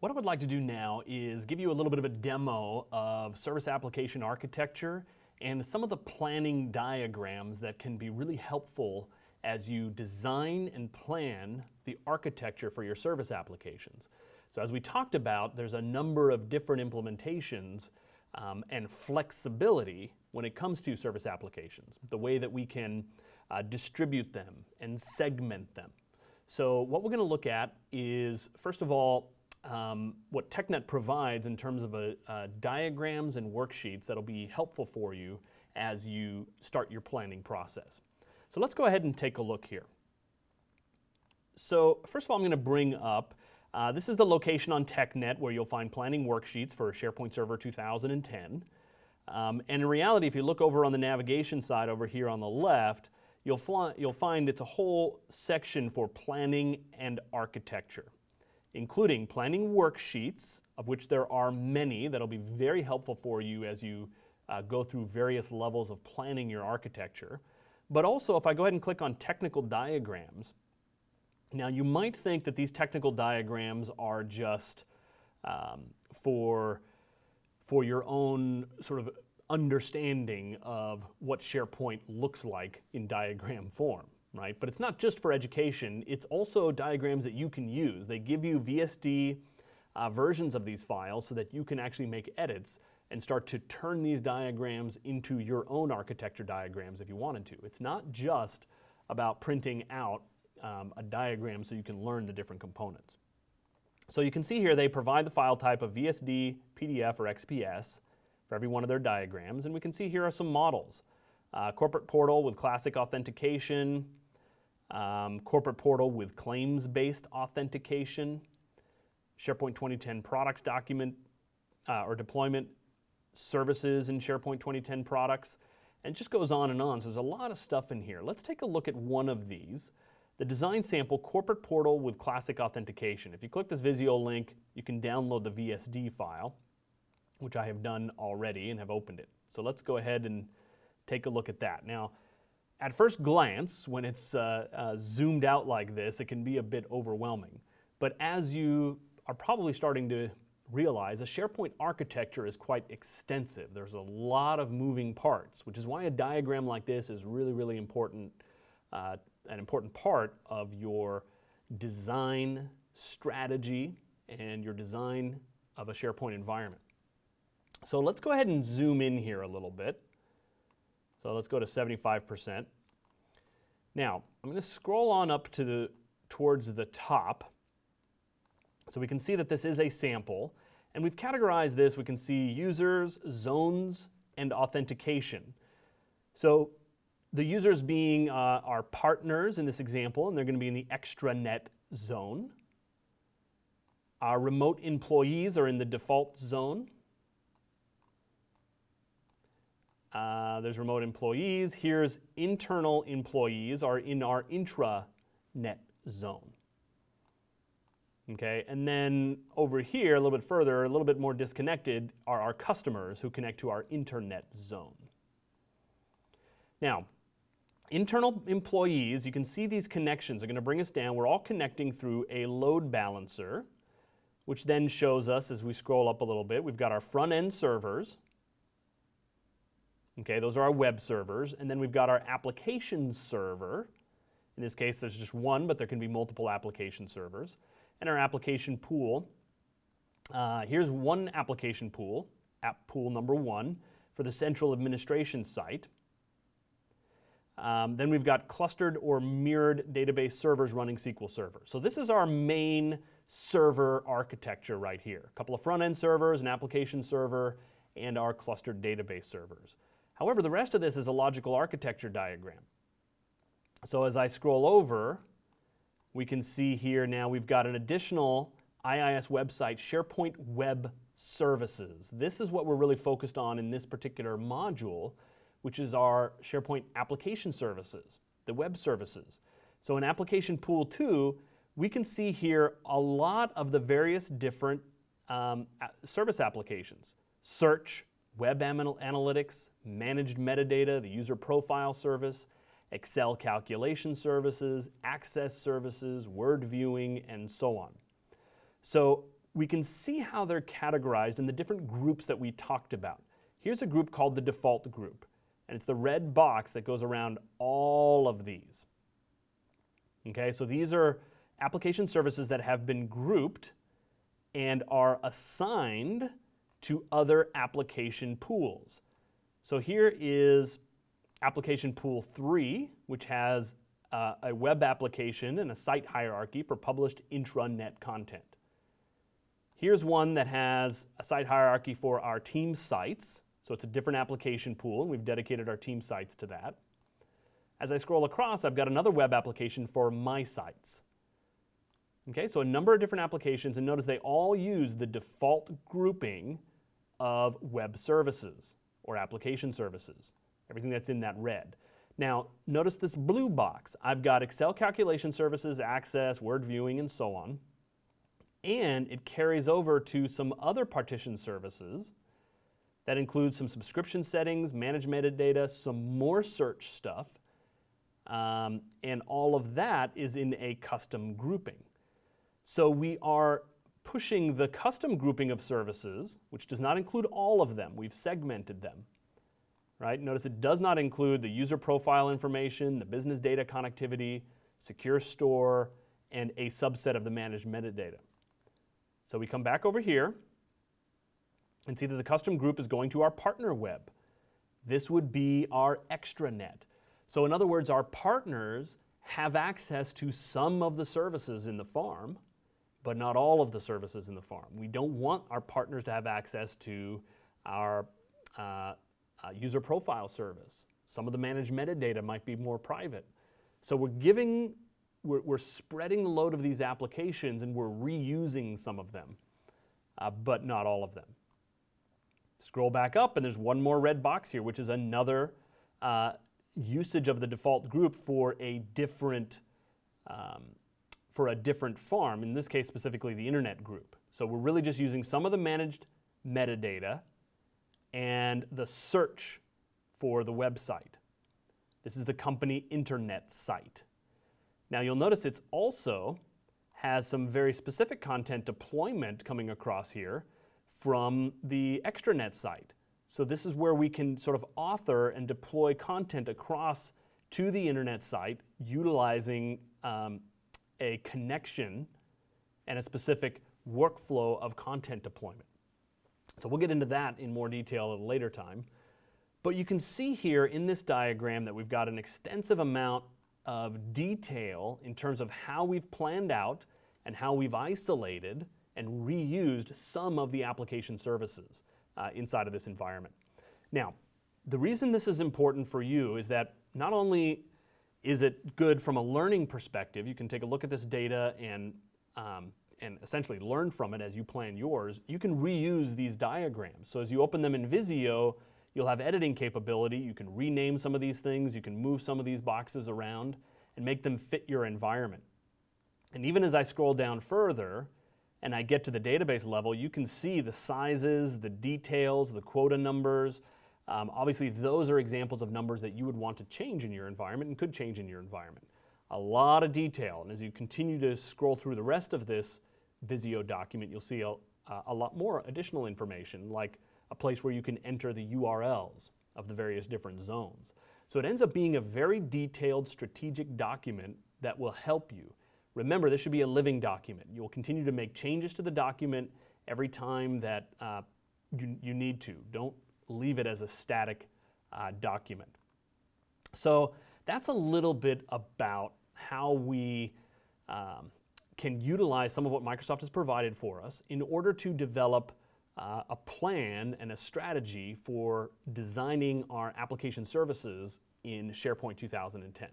What I would like to do now is give you a little bit of a demo of service application architecture and some of the planning diagrams that can be really helpful as you design and plan the architecture for your service applications. So as we talked about, there's a number of different implementations um, and flexibility when it comes to service applications, the way that we can uh, distribute them and segment them. So what we're going to look at is, first of all, um, what TechNet provides in terms of a, uh, diagrams and worksheets that'll be helpful for you as you start your planning process. So let's go ahead and take a look here. So first of all, I'm going to bring up, uh, this is the location on TechNet where you'll find planning worksheets for SharePoint Server 2010. Um, and in reality, if you look over on the navigation side over here on the left, you'll, you'll find it's a whole section for planning and architecture including planning worksheets, of which there are many that'll be very helpful for you as you uh, go through various levels of planning your architecture. But also, if I go ahead and click on technical diagrams, now you might think that these technical diagrams are just um, for, for your own sort of understanding of what SharePoint looks like in diagram form right? But it's not just for education, it's also diagrams that you can use. They give you VSD uh, versions of these files so that you can actually make edits and start to turn these diagrams into your own architecture diagrams if you wanted to. It's not just about printing out um, a diagram so you can learn the different components. So you can see here they provide the file type of VSD, PDF, or XPS for every one of their diagrams, and we can see here are some models. Uh, corporate portal with classic authentication, um, corporate portal with claims-based authentication, SharePoint 2010 products document uh, or deployment services in SharePoint 2010 products, and it just goes on and on. So there's a lot of stuff in here. Let's take a look at one of these. The design sample corporate portal with classic authentication. If you click this Visio link, you can download the VSD file, which I have done already and have opened it. So let's go ahead and take a look at that. Now, at first glance, when it's uh, uh, zoomed out like this, it can be a bit overwhelming. But as you are probably starting to realize, a SharePoint architecture is quite extensive. There's a lot of moving parts, which is why a diagram like this is really, really important, uh, an important part of your design strategy and your design of a SharePoint environment. So let's go ahead and zoom in here a little bit. So let's go to 75%. Now, I'm going to scroll on up to the, towards the top. So we can see that this is a sample. And we've categorized this. We can see users, zones, and authentication. So the users being uh, our partners in this example, and they're going to be in the extranet zone. Our remote employees are in the default zone. Uh, there's remote employees. Here's internal employees are in our intranet zone. Okay, and then over here, a little bit further, a little bit more disconnected, are our customers who connect to our internet zone. Now, internal employees, you can see these connections are going to bring us down. We're all connecting through a load balancer, which then shows us as we scroll up a little bit, we've got our front end servers, Okay, those are our web servers. And then we've got our application server. In this case, there's just one, but there can be multiple application servers. And our application pool. Uh, here's one application pool, app pool number one, for the central administration site. Um, then we've got clustered or mirrored database servers running SQL Server. So this is our main server architecture right here. A couple of front-end servers, an application server, and our clustered database servers. However, the rest of this is a logical architecture diagram. So as I scroll over, we can see here now we've got an additional IIS website, SharePoint Web Services. This is what we're really focused on in this particular module, which is our SharePoint application services, the web services. So in Application Pool 2, we can see here a lot of the various different um, service applications. Search, web analytics, managed metadata, the user profile service, Excel calculation services, access services, word viewing, and so on. So we can see how they're categorized in the different groups that we talked about. Here's a group called the default group, and it's the red box that goes around all of these. Okay, so these are application services that have been grouped and are assigned to other application pools. So here is application pool 3, which has uh, a web application and a site hierarchy for published intranet content. Here's one that has a site hierarchy for our team sites. So it's a different application pool, and we've dedicated our team sites to that. As I scroll across, I've got another web application for my sites. Okay, so a number of different applications, and notice they all use the default grouping of web services or application services, everything that's in that red. Now, notice this blue box. I've got Excel calculation services, Access, Word viewing, and so on. And it carries over to some other partition services that include some subscription settings, manage metadata, some more search stuff, um, and all of that is in a custom grouping. So we are pushing the custom grouping of services, which does not include all of them. We've segmented them. Right? Notice it does not include the user profile information, the business data connectivity, secure store, and a subset of the managed metadata. So we come back over here and see that the custom group is going to our partner web. This would be our extranet. So in other words, our partners have access to some of the services in the farm, but not all of the services in the farm. We don't want our partners to have access to our uh, uh, user profile service. Some of the managed metadata might be more private. So we're giving, we're, we're spreading the load of these applications and we're reusing some of them, uh, but not all of them. Scroll back up and there's one more red box here, which is another uh, usage of the default group for a different um, for a different farm, in this case specifically the internet group. So we're really just using some of the managed metadata and the search for the website. This is the company internet site. Now you'll notice it's also has some very specific content deployment coming across here from the extranet site. So this is where we can sort of author and deploy content across to the internet site utilizing um, a connection and a specific workflow of content deployment. So we'll get into that in more detail at a later time. But you can see here in this diagram that we've got an extensive amount of detail in terms of how we've planned out and how we've isolated and reused some of the application services uh, inside of this environment. Now, the reason this is important for you is that not only is it good from a learning perspective, you can take a look at this data and, um, and essentially learn from it as you plan yours, you can reuse these diagrams. So as you open them in Visio, you'll have editing capability, you can rename some of these things, you can move some of these boxes around and make them fit your environment. And even as I scroll down further, and I get to the database level, you can see the sizes, the details, the quota numbers. Um, obviously, those are examples of numbers that you would want to change in your environment and could change in your environment. A lot of detail, and as you continue to scroll through the rest of this Visio document, you'll see a, a lot more additional information, like a place where you can enter the URLs of the various different zones. So it ends up being a very detailed strategic document that will help you Remember, this should be a living document. You will continue to make changes to the document every time that uh, you, you, need to. Don't leave it as a static uh, document. So that's a little bit about how we um, can utilize some of what Microsoft has provided for us in order to develop uh, a plan and a strategy for designing our application services in SharePoint 2010.